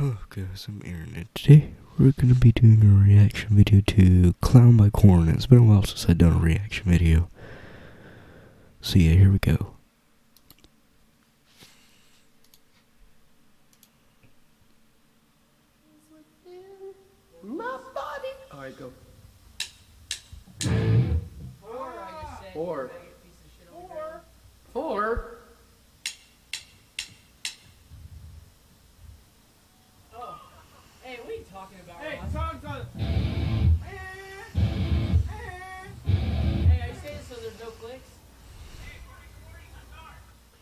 Okay, some internet. Today we're gonna be doing a reaction video to Clown by Korn. It's been a while since I've done a reaction video. So yeah, here we go.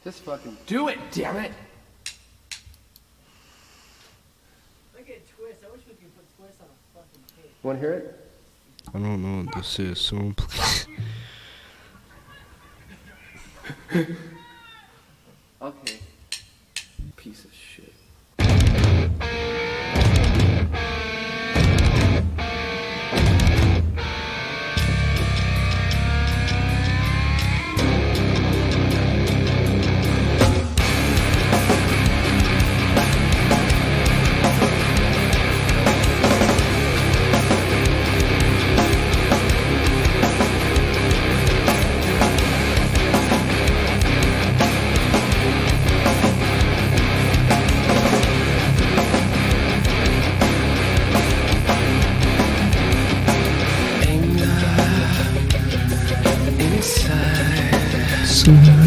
Just fucking do it, damn it! Look at twist. I wish we could put twist on a fucking cake. Wanna hear it? I don't know what this is. So please. okay. Piece of shit. mhm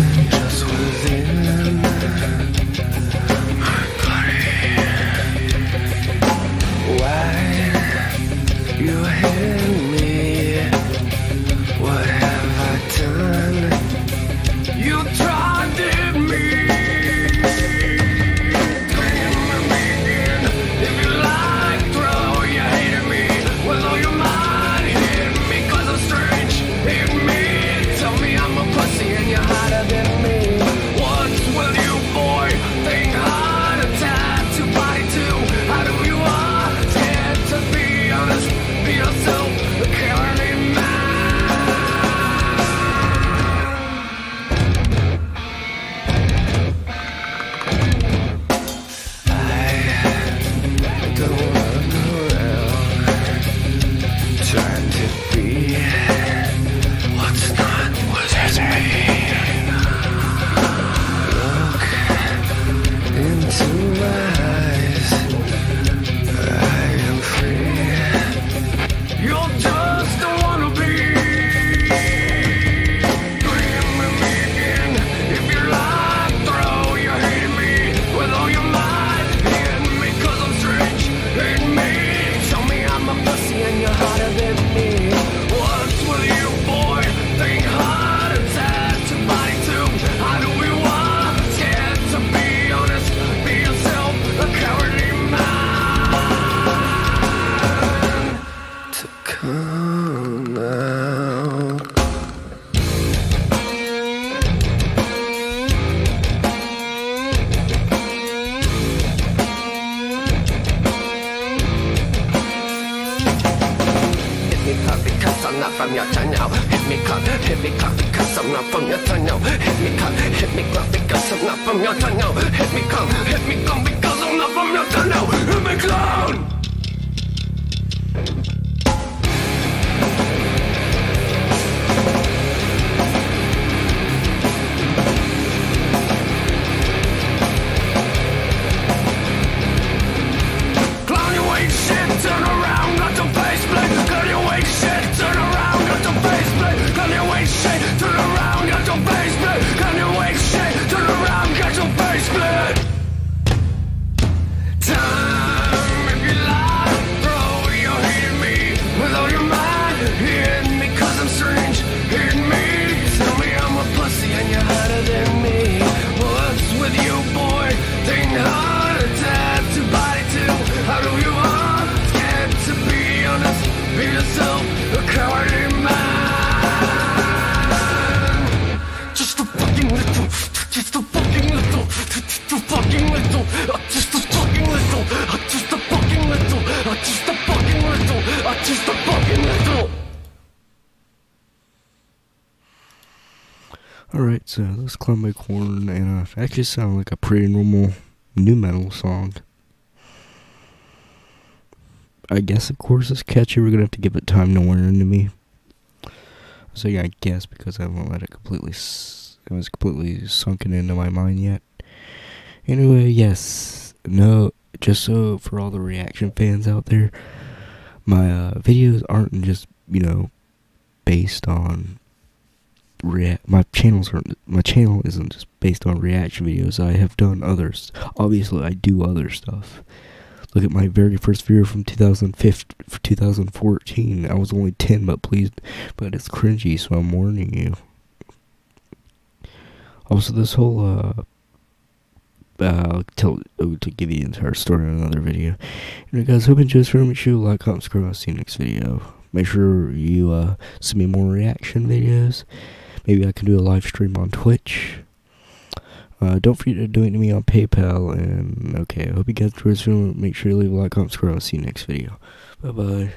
from your channel. Hit me club, hit me club because I'm not from your channel. Hit me club, hit me club because I'm not from your channel. Hit me club, hit me club because I'm not from your channel. Hit me clown. Alright, so let's climb my Korn and uh, actually sound like a pretty normal nu metal song. I guess of course it's catchy, we're gonna have to give it time to learn into me. So yeah, I guess because I haven't let it completely, it was completely sunken into my mind yet. Anyway, yes, no, just so for all the reaction fans out there, my uh, videos aren't just, you know, based on react. My channels aren't. My channel isn't just based on reaction videos. I have done others. Obviously, I do other stuff. Look at my very first video from 2015, 2014. I was only 10, but please, but it's cringy, so I'm warning you. Also, this whole uh, uh, tell oh, to give you the entire story in another video. Anyway, guys, hope you enjoyed this video. Make sure you like, comment, subscribe. I'll see you next video. Make sure you uh, send me more reaction videos. Maybe I can do a live stream on Twitch. Uh, don't forget to donate to me on PayPal. And okay, I hope you guys enjoyed this video. Make sure you leave a like, comment, subscribe. I'll see you next video. Bye bye.